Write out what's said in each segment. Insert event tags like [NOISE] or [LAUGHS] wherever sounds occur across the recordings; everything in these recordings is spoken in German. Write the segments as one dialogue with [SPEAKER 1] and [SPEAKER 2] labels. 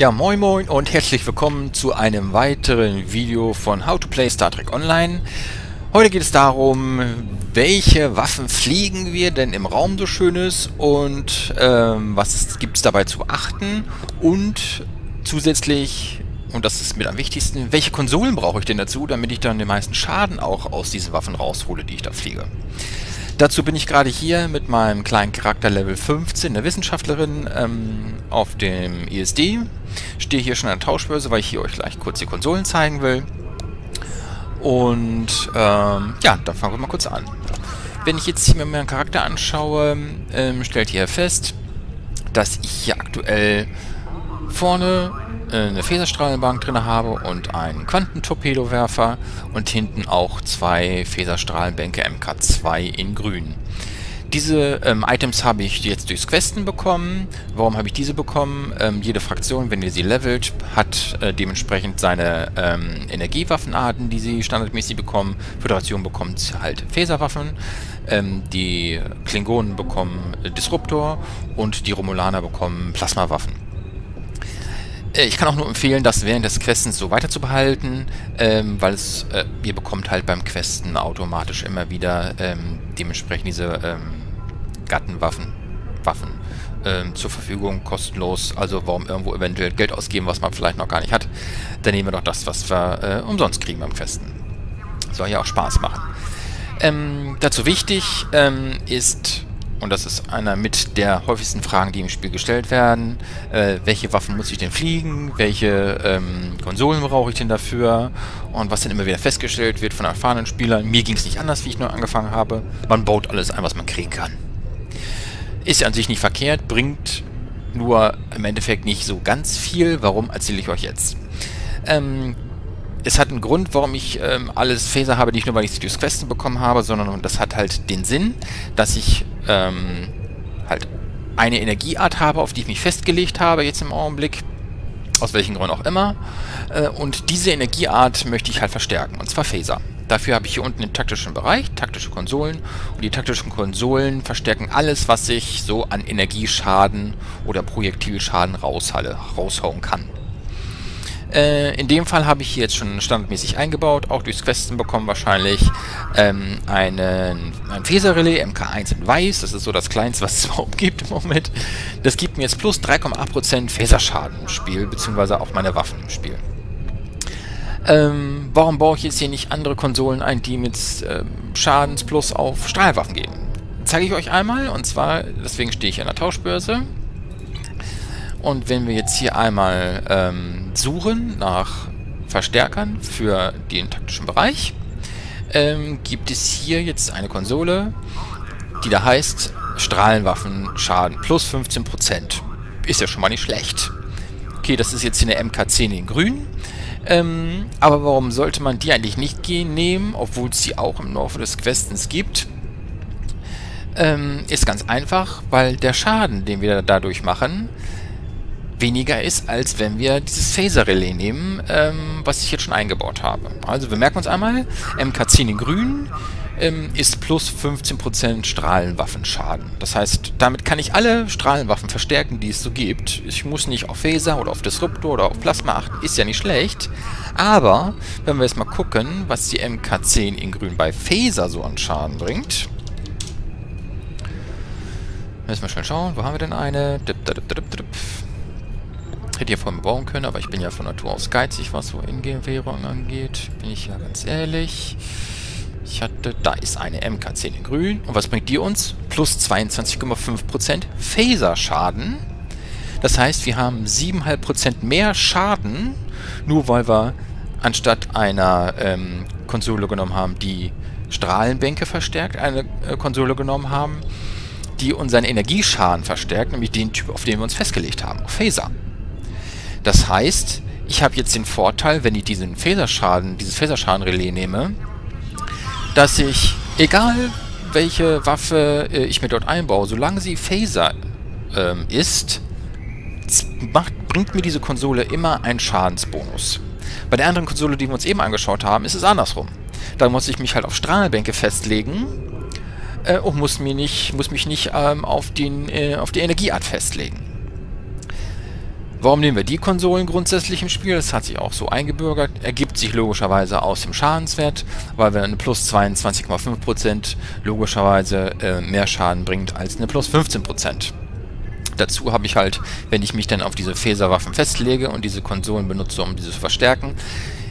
[SPEAKER 1] Ja, moin moin und herzlich willkommen zu einem weiteren Video von How to Play Star Trek Online. Heute geht es darum, welche Waffen fliegen wir denn im Raum so Schönes und ähm, was gibt es dabei zu achten und zusätzlich, und das ist mit am wichtigsten, welche Konsolen brauche ich denn dazu, damit ich dann den meisten Schaden auch aus diesen Waffen raushole, die ich da fliege. Dazu bin ich gerade hier mit meinem kleinen Charakter Level 15, der Wissenschaftlerin, ähm, auf dem ESD. Stehe hier schon an der Tauschbörse, weil ich hier euch gleich kurz die Konsolen zeigen will. Und ähm, ja, dann fangen wir mal kurz an. Wenn ich jetzt hier mir meinen Charakter anschaue, ähm, stellt ihr fest, dass ich hier aktuell vorne äh, eine Phaserstrahlenbank drin habe und einen Quantentorpedowerfer und hinten auch zwei Phaserstrahlenbänke MK2 in grün. Diese ähm, Items habe ich jetzt durchs Questen bekommen. Warum habe ich diese bekommen? Ähm, jede Fraktion, wenn ihr sie levelt, hat äh, dementsprechend seine ähm, Energiewaffenarten, die sie standardmäßig bekommen. Föderation bekommt halt Phaserwaffen. Ähm, die Klingonen bekommen äh, Disruptor und die Romulaner bekommen Plasmawaffen. Äh, ich kann auch nur empfehlen, das während des Questens so weiter zu behalten, ähm, weil es, äh, ihr bekommt halt beim Questen automatisch immer wieder ähm, dementsprechend diese ähm, Gattenwaffen Waffen, ähm, zur Verfügung, kostenlos. Also warum irgendwo eventuell Geld ausgeben, was man vielleicht noch gar nicht hat. Dann nehmen wir doch das, was wir äh, umsonst kriegen beim Questen. Soll ja auch Spaß machen. Ähm, dazu wichtig ähm, ist und das ist einer mit der häufigsten Fragen, die im Spiel gestellt werden. Äh, welche Waffen muss ich denn fliegen? Welche ähm, Konsolen brauche ich denn dafür? Und was dann immer wieder festgestellt wird von erfahrenen Spielern. Mir ging es nicht anders, wie ich neu angefangen habe. Man baut alles ein, was man kriegen kann. Ist ja an sich nicht verkehrt, bringt nur im Endeffekt nicht so ganz viel. Warum, erzähle ich euch jetzt. Ähm, es hat einen Grund, warum ich ähm, alles Phaser habe, nicht nur, weil ich durchs Questen bekommen habe, sondern das hat halt den Sinn, dass ich ähm, halt eine Energieart habe, auf die ich mich festgelegt habe jetzt im Augenblick, aus welchen Gründen auch immer. Äh, und diese Energieart möchte ich halt verstärken, und zwar Phaser. Dafür habe ich hier unten den taktischen Bereich, taktische Konsolen. Und die taktischen Konsolen verstärken alles, was ich so an Energieschaden oder Projektilschaden raushalle, raushauen kann. Äh, in dem Fall habe ich hier jetzt schon standardmäßig eingebaut, auch durchs Questen bekommen wahrscheinlich, ähm, einen, ein Phaser-Relais MK1 in weiß. Das ist so das kleinste, was es [LAUGHS] überhaupt gibt im Moment. Das gibt mir jetzt plus 3,8% Phaserschaden im Spiel, beziehungsweise auch meine Waffen im Spiel. Ähm, warum baue ich jetzt hier nicht andere Konsolen ein, die mit ähm, Schadensplus auf Strahlwaffen geben? Zeige ich euch einmal, und zwar, deswegen stehe ich an der Tauschbörse. Und wenn wir jetzt hier einmal ähm, suchen nach Verstärkern für den taktischen Bereich, ähm, gibt es hier jetzt eine Konsole, die da heißt Strahlenwaffenschaden plus 15%. Ist ja schon mal nicht schlecht. Okay, das ist jetzt hier eine MK10 in grün. Ähm, aber warum sollte man die eigentlich nicht gehen nehmen, obwohl es sie auch im Laufe des Questens gibt? Ähm, ist ganz einfach, weil der Schaden, den wir dadurch machen, weniger ist, als wenn wir dieses Phaser-Relais nehmen, ähm, was ich jetzt schon eingebaut habe. Also wir merken uns einmal, MK10 in grün ähm, ist plus 15% Strahlenwaffenschaden. Das heißt, damit kann ich alle Strahlenwaffen verstärken, die es so gibt. Ich muss nicht auf Phaser oder auf Disruptor oder auf Plasma achten, ist ja nicht schlecht. Aber, wenn wir jetzt mal gucken, was die MK10 in grün bei Phaser so an Schaden bringt, Müssen wir schnell schauen, wo haben wir denn eine? Dip, dip, dip, Hätte ja vorhin bauen können, aber ich bin ja von Natur aus geizig, was so Ingame-Währung angeht. Bin ich ja ganz ehrlich. Ich hatte, da ist eine MK10 in grün. Und was bringt die uns? Plus 22,5% Phaser-Schaden. Das heißt, wir haben 7,5% mehr Schaden, nur weil wir anstatt einer ähm, Konsole genommen haben, die Strahlenbänke verstärkt, eine äh, Konsole genommen haben, die unseren Energieschaden verstärkt, nämlich den Typ, auf den wir uns festgelegt haben, Phaser. Das heißt, ich habe jetzt den Vorteil, wenn ich diesen Phaserschaden, dieses Phaserschaden-Relais nehme, dass ich, egal welche Waffe äh, ich mir dort einbaue, solange sie Phaser ähm, ist, macht, bringt mir diese Konsole immer einen Schadensbonus. Bei der anderen Konsole, die wir uns eben angeschaut haben, ist es andersrum. Da muss ich mich halt auf Strahlbänke festlegen äh, und muss, mir nicht, muss mich nicht ähm, auf, den, äh, auf die Energieart festlegen. Warum nehmen wir die Konsolen grundsätzlich im Spiel? Das hat sich auch so eingebürgert. Ergibt sich logischerweise aus dem Schadenswert, weil wir eine plus 22,5% logischerweise äh, mehr Schaden bringt als eine plus 15%. Dazu habe ich halt, wenn ich mich dann auf diese Phaserwaffen festlege und diese Konsolen benutze, um diese zu verstärken,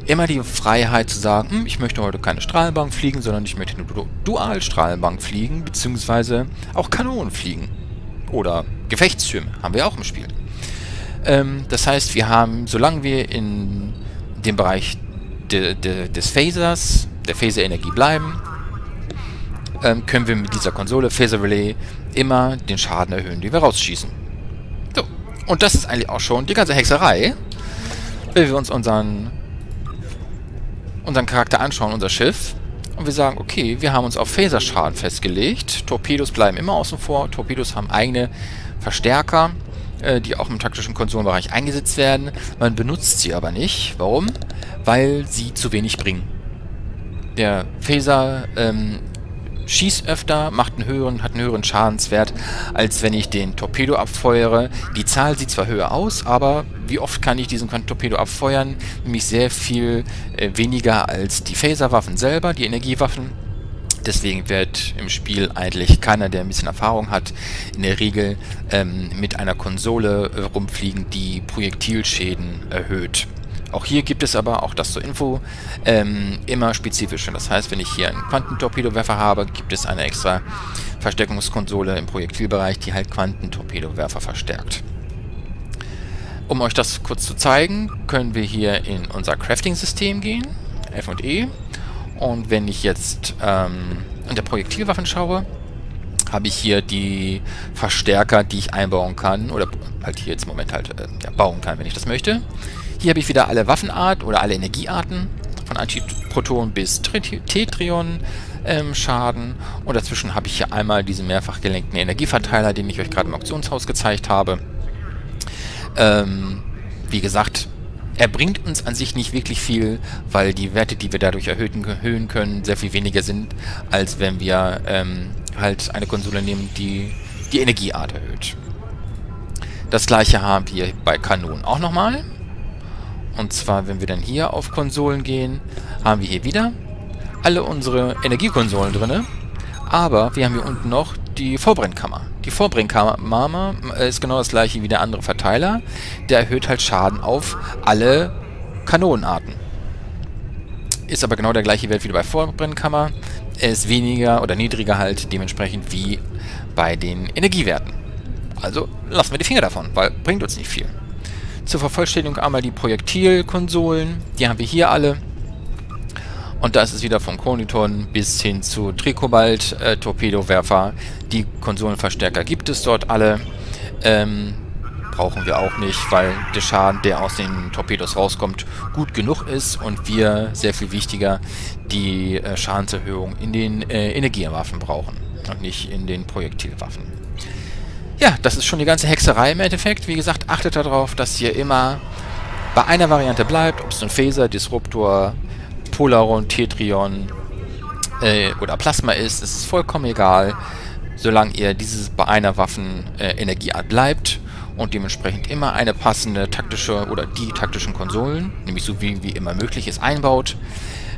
[SPEAKER 1] immer die Freiheit zu sagen, hm, ich möchte heute keine Strahlbank fliegen, sondern ich möchte eine Dual-Strahlbank fliegen, beziehungsweise auch Kanonen fliegen. Oder Gefechtstürme haben wir auch im Spiel. Ähm, das heißt, wir haben, solange wir in dem Bereich de, de, des Phasers, der Phaser-Energie bleiben, ähm, können wir mit dieser Konsole Phaser Relay immer den Schaden erhöhen, den wir rausschießen. So. Und das ist eigentlich auch schon die ganze Hexerei. Wenn wir uns unseren, unseren Charakter anschauen, unser Schiff, und wir sagen, okay, wir haben uns auf Phaserschaden festgelegt. Torpedos bleiben immer außen vor. Torpedos haben eigene Verstärker. Äh, die auch im taktischen Konsolenbereich eingesetzt werden. Man benutzt sie aber nicht. Warum? Weil sie zu wenig bringen. Der Phaser ähm, schießt öfter, macht einen höheren, hat einen höheren Schadenswert, als wenn ich den Torpedo abfeuere. Die Zahl sieht zwar höher aus, aber wie oft kann ich diesen Torpedo abfeuern? Nämlich sehr viel äh, weniger als die Phaserwaffen selber, die Energiewaffen. Deswegen wird im Spiel eigentlich keiner, der ein bisschen Erfahrung hat, in der Regel ähm, mit einer Konsole äh, rumfliegen, die Projektilschäden erhöht. Auch hier gibt es aber, auch das zur Info, ähm, immer spezifische. Das heißt, wenn ich hier einen Quantentorpedowerfer habe, gibt es eine extra Verstärkungskonsole im Projektilbereich, die halt Quantentorpedowerfer verstärkt. Um euch das kurz zu zeigen, können wir hier in unser Crafting-System gehen, F und E, und wenn ich jetzt ähm, in der Projektilwaffen schaue, habe ich hier die Verstärker, die ich einbauen kann, oder halt hier jetzt im Moment halt äh, ja, bauen kann, wenn ich das möchte. Hier habe ich wieder alle Waffenart oder alle Energiearten, von Antiproton bis Tetrion ähm, Schaden. Und dazwischen habe ich hier einmal diesen mehrfach gelenkten Energieverteiler, den ich euch gerade im Auktionshaus gezeigt habe. Ähm, wie gesagt, er bringt uns an sich nicht wirklich viel, weil die Werte, die wir dadurch erhöhen, erhöhen können, sehr viel weniger sind, als wenn wir ähm, halt eine Konsole nehmen, die die Energieart erhöht. Das gleiche haben wir bei Kanonen auch nochmal. Und zwar, wenn wir dann hier auf Konsolen gehen, haben wir hier wieder alle unsere Energiekonsolen drin. Aber wir haben hier unten noch die Vorbrennkammer. Die Vorbrennkammer ist genau das gleiche wie der andere Verteiler. Der erhöht halt Schaden auf alle Kanonenarten. Ist aber genau der gleiche Wert wie bei Vorbrennkammer. Er ist weniger oder niedriger halt dementsprechend wie bei den Energiewerten. Also lassen wir die Finger davon, weil bringt uns nicht viel. Zur Vervollständigung einmal die Projektilkonsolen. Die haben wir hier alle. Und da ist es wieder vom Koniton bis hin zu Trikobalt, äh, Torpedowerfer. Die Konsolenverstärker gibt es dort alle. Ähm, brauchen wir auch nicht, weil der Schaden, der aus den Torpedos rauskommt, gut genug ist und wir, sehr viel wichtiger, die äh, Schadenserhöhung in den äh, Energiewaffen brauchen und nicht in den Projektilwaffen. Ja, das ist schon die ganze Hexerei im Endeffekt. Wie gesagt, achtet darauf, dass ihr immer bei einer Variante bleibt, ob es ein Phaser, Disruptor, Polaron, Tetrion äh, oder Plasma ist, ist vollkommen egal, solange ihr dieses bei einer Waffenenergieart äh, bleibt und dementsprechend immer eine passende taktische oder die taktischen Konsolen, nämlich so wie, wie immer möglich ist, einbaut,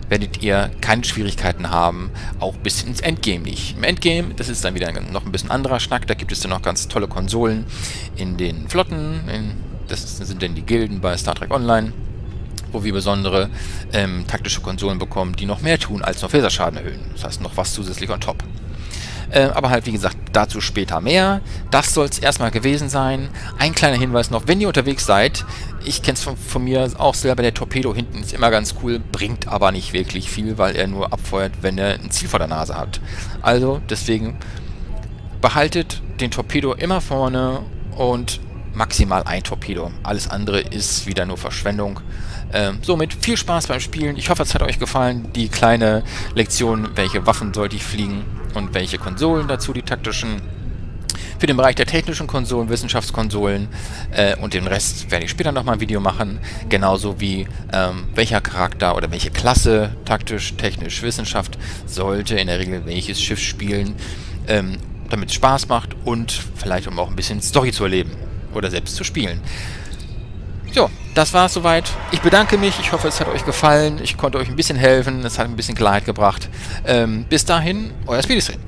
[SPEAKER 1] werdet ihr keine Schwierigkeiten haben, auch bis ins Endgame nicht. Im Endgame, das ist dann wieder noch ein bisschen anderer Schnack, da gibt es dann noch ganz tolle Konsolen in den Flotten, in, das sind dann die Gilden bei Star Trek Online, wo wir besondere ähm, taktische Konsolen bekommen, die noch mehr tun als nur Phaserschaden erhöhen. Das heißt, noch was zusätzlich on top. Äh, aber halt, wie gesagt, dazu später mehr. Das soll es erstmal gewesen sein. Ein kleiner Hinweis noch, wenn ihr unterwegs seid, ich kenne es von, von, mir auch selber, der Torpedo hinten ist immer ganz cool, bringt aber nicht wirklich viel, weil er nur abfeuert, wenn er ein Ziel vor der Nase hat. Also, deswegen behaltet den Torpedo immer vorne und maximal ein Torpedo. Alles andere ist wieder nur Verschwendung. Ähm, somit viel Spaß beim Spielen. Ich hoffe, es hat euch gefallen. Die kleine Lektion, welche Waffen sollte ich fliegen und welche Konsolen dazu, die taktischen. Für den Bereich der technischen Konsolen, Wissenschaftskonsolen äh, und den Rest werde ich später nochmal ein Video machen. Genauso wie ähm, welcher Charakter oder welche Klasse, taktisch, technisch, Wissenschaft, sollte in der Regel welches Schiff spielen, ähm, damit es Spaß macht und vielleicht um auch ein bisschen Story zu erleben oder selbst zu spielen. So, das war es soweit. Ich bedanke mich. Ich hoffe, es hat euch gefallen. Ich konnte euch ein bisschen helfen. Es hat ein bisschen Klarheit gebracht. Ähm, bis dahin, euer Speedystream.